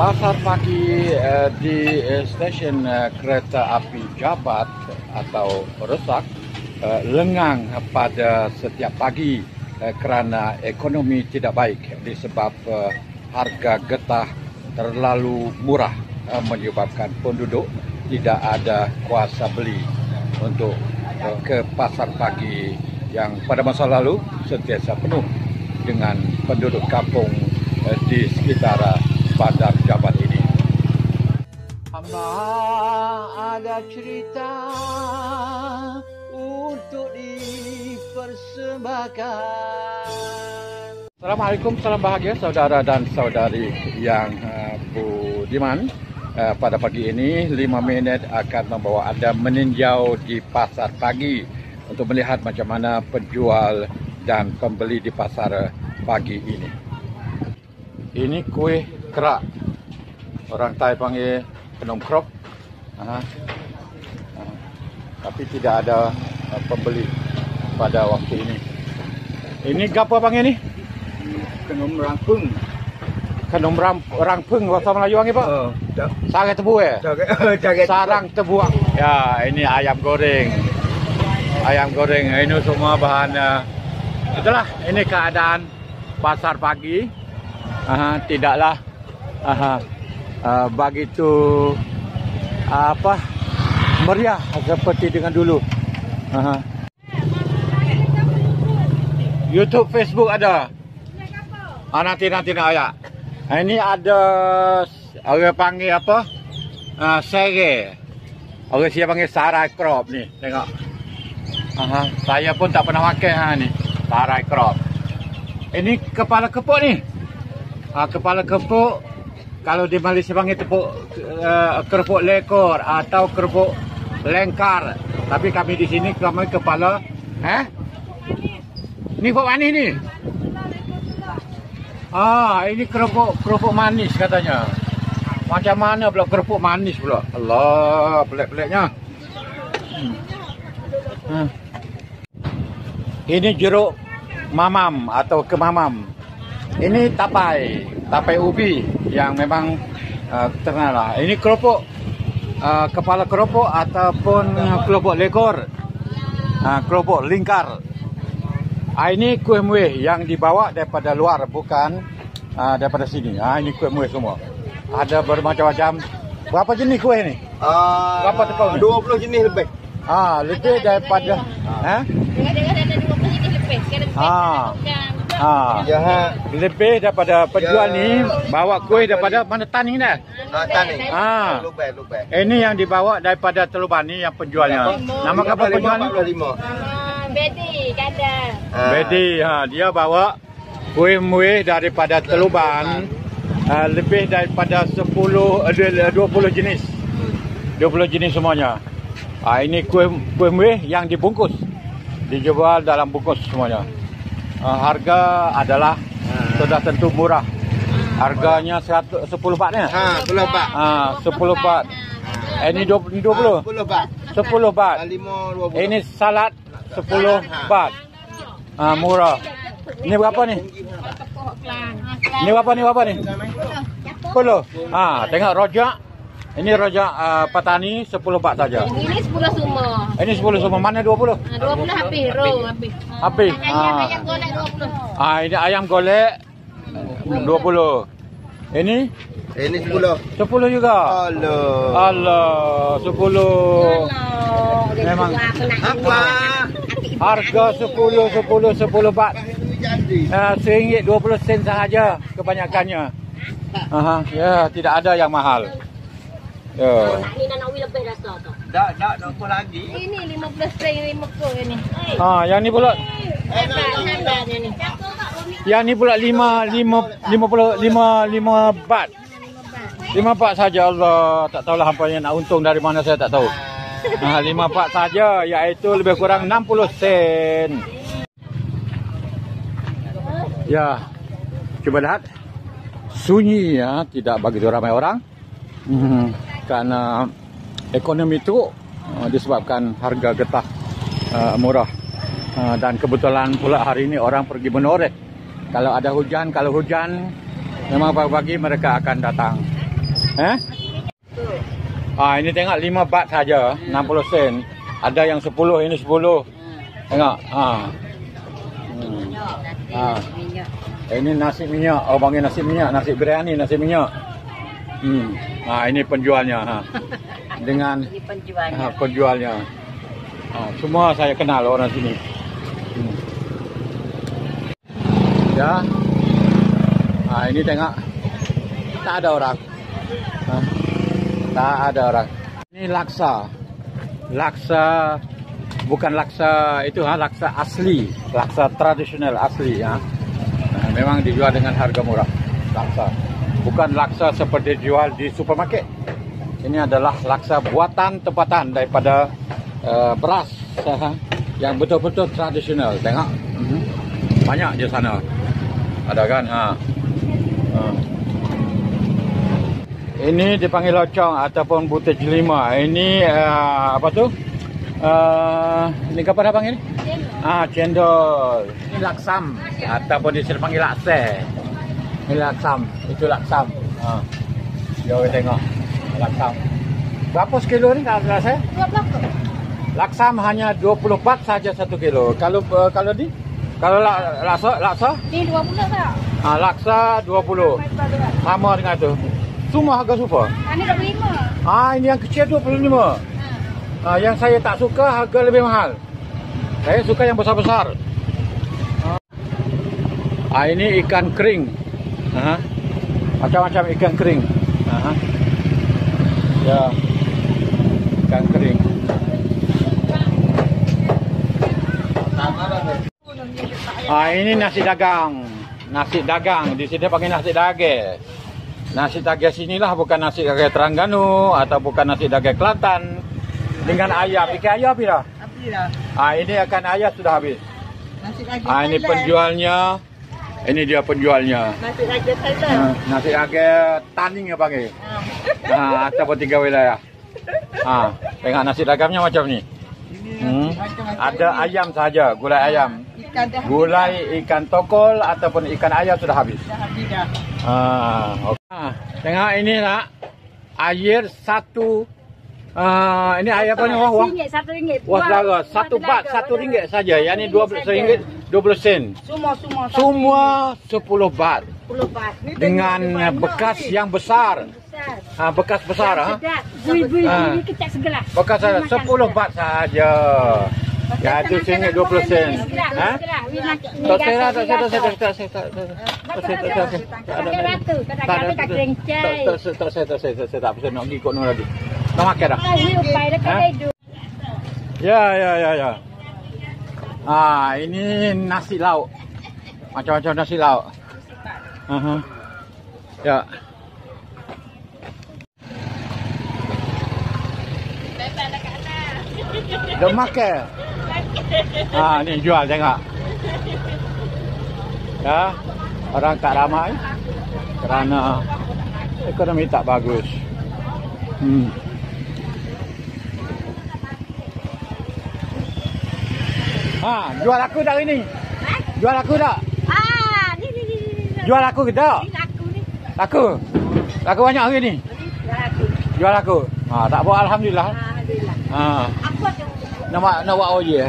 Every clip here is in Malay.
Pasar pagi uh, di uh, stesen uh, kereta api Jabat atau Rosak uh, lengang pada setiap pagi uh, kerana ekonomi tidak baik disebab uh, harga getah terlalu murah uh, menyebabkan penduduk tidak ada kuasa beli untuk uh, ke pasar pagi yang pada masa lalu sentiasa penuh dengan penduduk kampung uh, di sekitar uh, bandar Jabat ini. Hamba ada cerita untuk dipersembahkan. Assalamualaikum, salam bahagia saudara dan saudari yang uh, budiman. Uh, pada pagi ini, 5 minit akan membawa anda meninjau di pasar pagi untuk melihat macam mana penjual dan pembeli di pasar pagi ini. Ini kuih kerak. Orang Thai panggil penom krop. Ha. Ha. Tapi tidak ada uh, pembeli pada waktu ini. Ini apa panggil ni? Kenom rangpung. Kenom ram, rangpung bahasa Melayu panggil pak? Oh, tak. Sarang tebu eh? Jaga Sarang tebu. Ya, ini ayam goreng. Ayam goreng. Ini semua bahan uh, itulah ini keadaan pasar pagi. Aha, tidaklah aha, uh, begitu apa meriah seperti dengan dulu. Aha. YouTube, Facebook ada. Ah nanti nanti nak ayat. Ah, Ini ada orang panggil apa? Ah sere. Orang siapa panggil sarai crop ni. Tengok. Aha, saya pun tak pernah makan ha ni. Sarai crop. Ini kepala kepuk ni. Ah kepala kepuk kalau di Malaysia panggil tepuk uh, kerupuk lekor atau kerupuk lengkar. Tapi kami di sini kami kepala eh? Ni kok manis ni? Ah, ini kerupuk kerupuk manis katanya. Macam mana pula kerupuk manis pula? Allah, pelik-peliknya. Hmm. Hmm. Ini jeruk mamam atau kemamam. Ini tapai, tapai ubi yang memang uh, terkenal lah. Ini kerupuk uh, kepala kerupuk ataupun kerupuk lekor. Uh, kerupuk lingkar. Ah ini kuih muih yang dibawa daripada luar bukan uh, daripada sini. Ah ini kuih muih semua. Ada bermacam-macam. Berapa jenis kuih ni? Uh, Berapa tepung ni? 20 jenis lebih. Ah lebih daripada ha? Kadang-kadang ada 20 jenis lebih. Kadang-kadang Ah. Bukan. Ah Ya ha. lebih daripada penjual Ya. ni bawa kuih daripada mana tan ni dah. Ah, tani. Ah. Lebih, lebih. Ini yang dibawa daripada Teluban ni yang penjualnya. Nama apa penjual ni? 45. Ah, Bedi, kadang. Ah. Bedi, ha, dia bawa kuih-muih daripada Teluban uh, lebih daripada 10 uh, 20 jenis. 20 jenis semuanya. Ah ini kuih kuih-muih yang dibungkus. Dijual dalam bungkus semuanya. Uh, harga adalah sudah tentu murah. Harganya 100, 10 baht ni. Ha, 10 baht. Ah 10 baht. Eh, ini 20 ini 20. 10 baht. 10 baht. 5 20. Ini salad 10 baht. Ah murah. Ini berapa ni? Tepuk kelang. Ni berapa ni berapa ni? 10. Ah tengok rojak. Ini rojak uh, petani 10 baht saja. Ini 10 semua. Ini 10 semua mana 20? Ah, 20 habis, row habis. Habis. Ayam, Ah. ayam golek 20. Ah ini ayam golek 20. Ini Ini 10. 10 juga. Allah. Allah 10. Memang. Apa? Harga 10 10 10 baht. Jadi. Uh, seringgit 20 sen sahaja kebanyakannya. Aha, ya tidak ada yang mahal. Ya. Ini nak nak lebih rasa tu. Tak, tak, tak apa lagi. Ini 15 sen 50 ini. Ah, yang ni pula Hebat, hebatnya ni. yang ni pula 5 5 50 5 5 baht. 5 baht saja Allah. Tak tahulah hampa yang nak untung dari mana saya tak tahu. Ah, 5 baht saja iaitu lebih kurang 60 sen. Ya. Cuba lihat. Sunyi ya, tidak begitu ramai orang. Hmm, kerana ekonomi itu uh, disebabkan harga getah uh, murah. Uh, dan kebetulan pula hari ini orang pergi menoreh. Kalau ada hujan, kalau hujan memang pagi-pagi mereka akan datang Eh? Ah ini tengok 5 baht saja, 60 sen. Ada yang 10, ini 10. Tengok. Ha. Hmm. Ha. Ini nasi minyak. Oh panggil nasi minyak, nasi biryani, nasi minyak. Hmm. Ha ini penjualnya ha. Dengan Ini penjualnya. ha, penjualnya. Ha, semua saya kenal orang sini. Hmm. Ya. Ha ini tengok. Tak ada orang. Ha. Tak ada orang. Ini laksa. Laksa bukan laksa itu ha laksa asli, laksa tradisional asli ya. Ha, memang dijual dengan harga murah. Laksa. Bukan laksa seperti dijual di supermarket. Ini adalah laksa buatan tempatan daripada uh, beras ha, yang betul-betul tradisional. Tengok. Mhm. Banyak di sana. Ada kan? Ha. Ha. Ini dipanggil locong ataupun butir jelima. Ini uh, apa tu? Uh, ini apa dah panggil? Ah, cendol. Ini laksam ataupun di sini panggil lakse. Ini laksam. Itu laksam. Ha. Jom kita tengok. Laksam. Berapa sekilo ni kalau? Dua blok. Laksam hanya 20 baht saja satu kilo. Kalau uh, kalau di kalau lak, laksa laksa Ni dua puluh tak? ah laksa 20. Sama dengan tu. Semua harga super. Ni puluh lima. Ah ini yang kecil 25. Ah yang saya tak suka harga lebih mahal. Saya suka yang besar-besar. Ah ini ikan kering. Ha. Macam-macam ikan kering. Ha. Ya. Ikan kering. Ah ini nasi dagang. Nasi dagang. Di sini panggil nasi dage. Nasi dage sinilah bukan nasi dage Terengganu atau bukan nasi dage Kelantan. Dengan ayam. Ikan ayam pira? Ah ini akan ayam sudah habis. Nasi lagi Ah ini penjualnya. Ini dia penjualnya. Nasi lagi Thailand. Ah, nasi dage taning ya panggil. Ah ataupun tiga wilayah. Ah tengok nasi dagamnya macam ni. Hmm. Ada ayam saja, gulai ayam. Ikan dah Gulai ikan tokol ataupun ikan ayam sudah habis. dah habis dah. Ah, okay. tengok ini nak air satu ah ini apa ni wah wah Ringgit, satu ringgit. wah saudara satu bat satu ringgit saja yang ni dua seringgit dua puluh sen Semua, semua. semua sepuluh bat Sepuluh bat. Ni dengan eh, bekas yang besar ah bekas besar ah. Bui-bui, Ah. bui kecap segelas. bekas sepuluh bat saja ya itu seringgit dua puluh sen Segelas, ha segelas. Ni nak- ni tak rasa saya tak saya tak rasa. saya tak saya tak saya tak saya tak Pakai ratu, kadang-kadang tak kerencai. tak saya tak saya tak saya tak saya tak saya nak pergi ikut Nur lagi tak makan dah Ah, Ha? hidup. Ya, ya, ya, ya. Ah, ini nasi lauk. Macam-macam nasi lauk. Aha. Ya. Dah makan. Ah, ni jual tengok. Ya. Orang tak ramai kerana ekonomi tak bagus. Hmm. Ha, jual aku tak hari ni? Jual aku tak? Ah, ni ni ni ni. Jual aku ke tak? Ni laku ni. Laku. Laku banyak hari ni? Jual aku. Ha, tak buat alhamdulillah. Alhamdulillah. Ha, Apa tu? nak buat nak buat oje.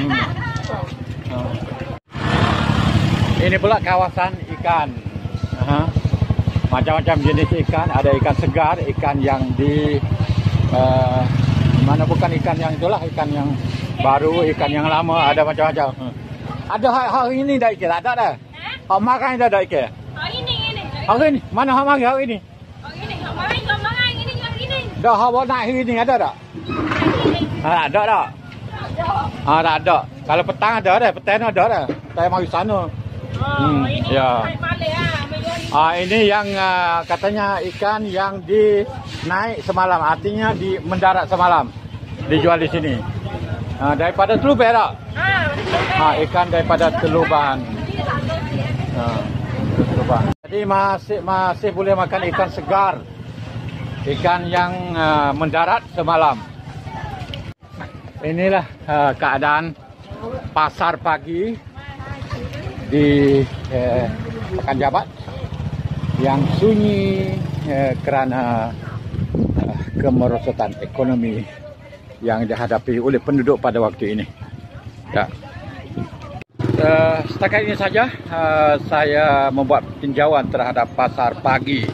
Hmm. Ha. Ini pula kawasan ikan. Ha. Macam-macam jenis ikan, ada ikan segar, ikan yang di uh, mana bukan ikan yang itulah, ikan yang baru, ikan yang lama, ada macam-macam. Ha. Ada hari, hari ini dah ikan, tak ada dah. Hak makan dah ada ikan. Oh ini ini. Hari ni, mana hak mari hari ni? Oh ini. Kau main kau main ini yang ini. Dah hak bawa naik hari ni ada tak? Ha, tak ada tak? Ha, tak ada. Kalau petang ada dah, petang ada dah. Saya mari sana. Hmm, ya. Balik ah, Ah ini yang uh, katanya ikan yang di naik semalam, artinya di mendarat semalam. Dijual di sini. Ah daripada Teluk Perak. Ah, Ah ikan daripada Teluban. Ah, Teluban. Jadi masih masih boleh makan ikan segar. Ikan yang uh, mendarat semalam. Inilah uh, keadaan pasar pagi di eh, Pekan Jabat yang sunyi eh, kerana uh, kemerosotan ekonomi yang dihadapi oleh penduduk pada waktu ini. Ya. Uh, setakat ini saja uh, saya membuat tinjauan terhadap pasar pagi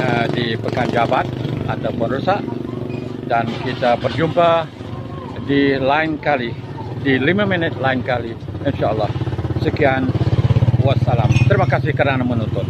uh, di Pekan Jabat ataupun Rusak dan kita berjumpa di lain kali di 5 minit lain kali insyaallah sekian wassalam terima kasih kerana menonton